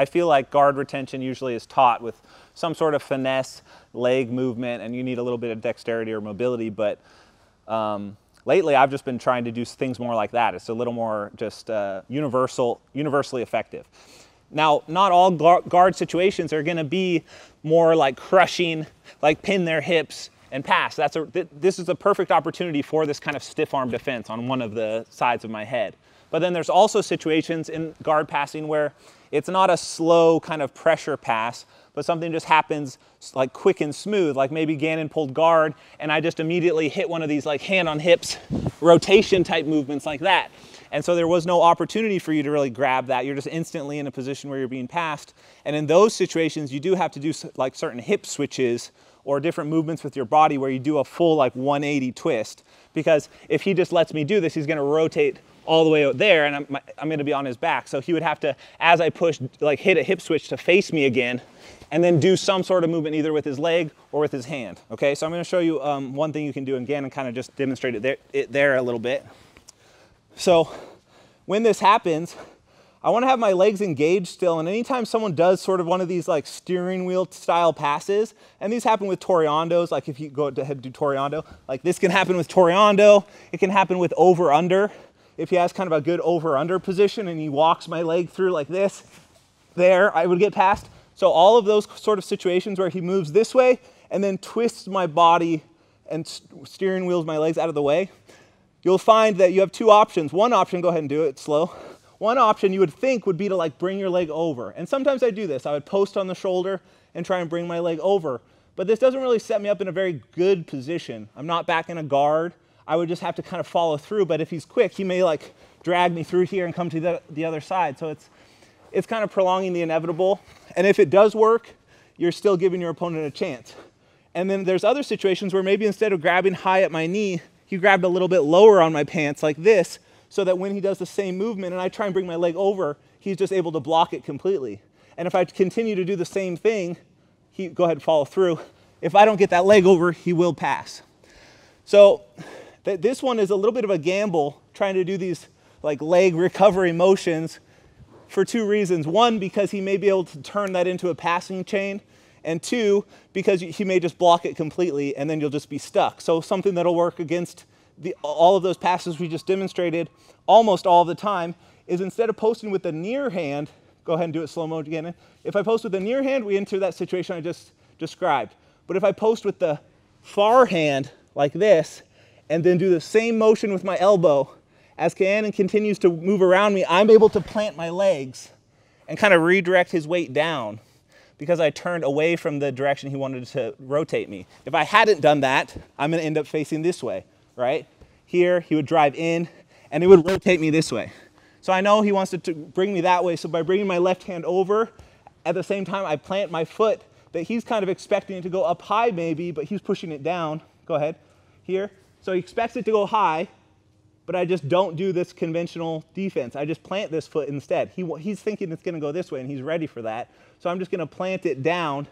I feel like guard retention usually is taught with some sort of finesse, leg movement, and you need a little bit of dexterity or mobility. But um, lately, I've just been trying to do things more like that. It's a little more just uh, universal, universally effective. Now, not all guard situations are going to be more like crushing, like pin their hips and pass. That's a, this is a perfect opportunity for this kind of stiff arm defense on one of the sides of my head. But then there's also situations in guard passing where it's not a slow kind of pressure pass, but something just happens like quick and smooth, like maybe Gannon pulled guard and I just immediately hit one of these like hand on hips rotation type movements like that. And so there was no opportunity for you to really grab that. You're just instantly in a position where you're being passed. And in those situations, you do have to do like certain hip switches or different movements with your body where you do a full like 180 twist. Because if he just lets me do this, he's gonna rotate all the way out there and I'm, I'm gonna be on his back. So he would have to, as I push, like hit a hip switch to face me again and then do some sort of movement either with his leg or with his hand. Okay, so I'm gonna show you um, one thing you can do again and kind of just demonstrate it there, it there a little bit. So when this happens, I want to have my legs engaged still. And anytime someone does sort of one of these like steering wheel style passes, and these happen with toreandos, like if you go ahead and do Toreando, like this can happen with Toreando, It can happen with over under. If he has kind of a good over under position and he walks my leg through like this, there, I would get past. So all of those sort of situations where he moves this way and then twists my body and steering wheels my legs out of the way, you'll find that you have two options. One option, go ahead and do it slow. One option you would think would be to like bring your leg over. And sometimes I do this. I would post on the shoulder and try and bring my leg over. But this doesn't really set me up in a very good position. I'm not back in a guard. I would just have to kind of follow through. But if he's quick, he may like drag me through here and come to the, the other side. So it's, it's kind of prolonging the inevitable. And if it does work, you're still giving your opponent a chance. And then there's other situations where maybe instead of grabbing high at my knee, he grabbed a little bit lower on my pants like this, so that when he does the same movement and I try and bring my leg over, he's just able to block it completely. And if I continue to do the same thing, he go ahead and follow through. If I don't get that leg over, he will pass. So th this one is a little bit of a gamble trying to do these like leg recovery motions for two reasons. One, because he may be able to turn that into a passing chain and two, because he may just block it completely and then you'll just be stuck. So something that'll work against the, all of those passes we just demonstrated almost all the time is instead of posting with the near hand, go ahead and do it slow mo again. If I post with the near hand, we enter that situation I just described. But if I post with the far hand like this, and then do the same motion with my elbow, as Gannon continues to move around me, I'm able to plant my legs and kind of redirect his weight down because I turned away from the direction he wanted to rotate me. If I hadn't done that, I'm gonna end up facing this way, right? Here, he would drive in and it would rotate me this way. So I know he wants to bring me that way, so by bringing my left hand over, at the same time I plant my foot that he's kind of expecting it to go up high maybe, but he's pushing it down. Go ahead, here. So he expects it to go high, but I just don't do this conventional defense. I just plant this foot instead. He, he's thinking it's gonna go this way and he's ready for that. So I'm just gonna plant it down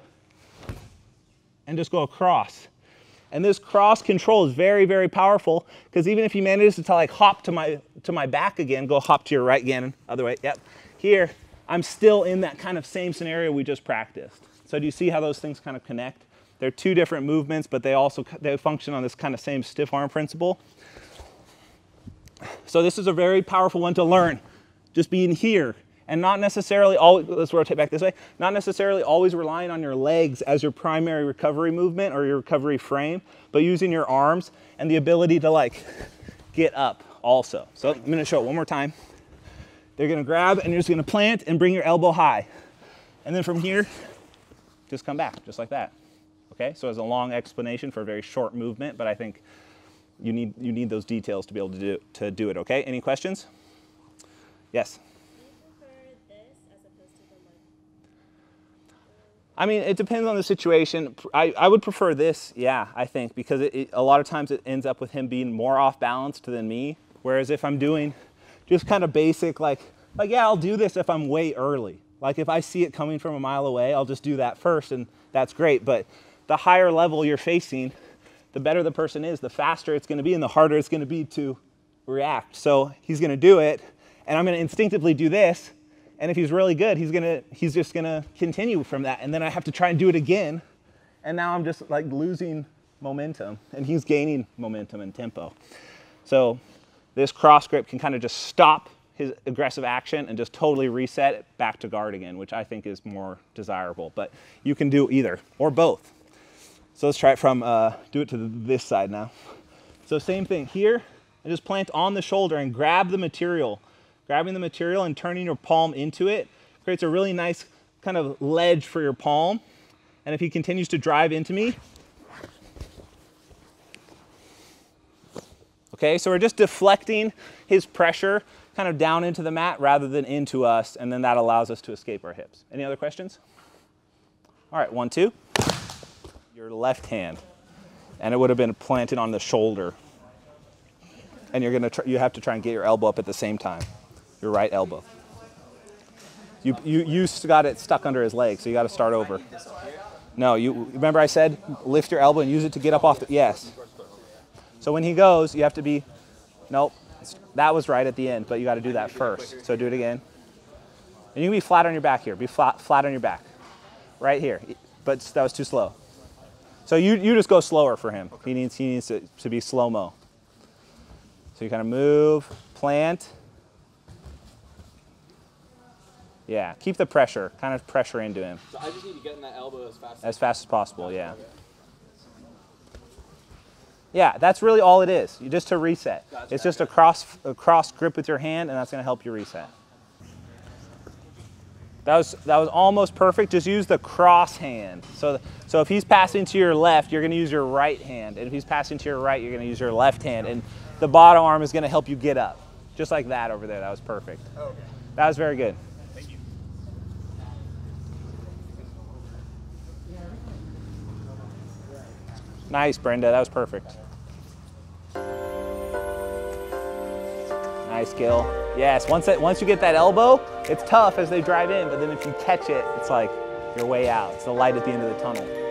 and just go across. And this cross control is very, very powerful because even if he manages to like hop to my, to my back again, go hop to your right again, other way, yep. Here, I'm still in that kind of same scenario we just practiced. So do you see how those things kind of connect? They're two different movements, but they also they function on this kind of same stiff arm principle. So this is a very powerful one to learn. Just being here and not necessarily always, let's rotate back this way, not necessarily always relying on your legs as your primary recovery movement or your recovery frame, but using your arms and the ability to like get up also. So I'm gonna show it one more time. They're gonna grab and you're just gonna plant and bring your elbow high. And then from here, just come back, just like that. Okay, so it's a long explanation for a very short movement, but I think you need, you need those details to be able to do, to do it, okay? Any questions? Yes? I mean, it depends on the situation. I, I would prefer this, yeah, I think, because it, it, a lot of times it ends up with him being more off balanced than me. Whereas if I'm doing just kind of basic, like, like yeah, I'll do this if I'm way early. Like if I see it coming from a mile away, I'll just do that first, and that's great. But the higher level you're facing, the better the person is, the faster it's going to be and the harder it's going to be to react. So he's going to do it, and I'm going to instinctively do this, And if he's really good, he's gonna he's just gonna continue from that. And then I have to try and do it again. And now I'm just like losing momentum and he's gaining momentum and tempo. So this cross grip can kind of just stop his aggressive action and just totally reset it back to guard again, which I think is more desirable. But you can do either or both. So let's try it from, uh, do it to this side now. So same thing here, I just plant on the shoulder and grab the material. Grabbing the material and turning your palm into it creates a really nice kind of ledge for your palm. And if he continues to drive into me, Okay, so we're just deflecting his pressure kind of down into the mat rather than into us, and then that allows us to escape our hips. Any other questions? All right, one, two. Your left hand, and it would have been planted on the shoulder. And you're gonna, you have to try and get your elbow up at the same time, your right elbow. You, you, you got it stuck under his leg, so you got to start over. No, you remember I said lift your elbow and use it to get up off the, yes. So when he goes, you have to be, nope, that was right at the end, but you got to do that first. So do it again. And you can be flat on your back here. Be flat, flat on your back. Right here. But that was too slow. So you, you just go slower for him. He needs, he needs to, to be slow-mo. So you kind of move, plant. Yeah, keep the pressure, kind of pressure into him. So I just need to get in that elbow as fast as, as, fast as possible, yeah. Yeah, that's really all it is. You just to reset. Gotcha, it's just a cross a cross grip with your hand, and that's going to help you reset. That was that was almost perfect. Just use the cross hand. So so if he's passing to your left, you're going to use your right hand, and if he's passing to your right, you're going to use your left hand, and the bottom arm is going to help you get up, just like that over there. That was perfect. Oh, okay. That was very good. Thank you. Nice, Brenda. That was perfect. Nice. Yes, once, that, once you get that elbow, it's tough as they drive in, but then if you catch it, it's like you're way out. It's the light at the end of the tunnel.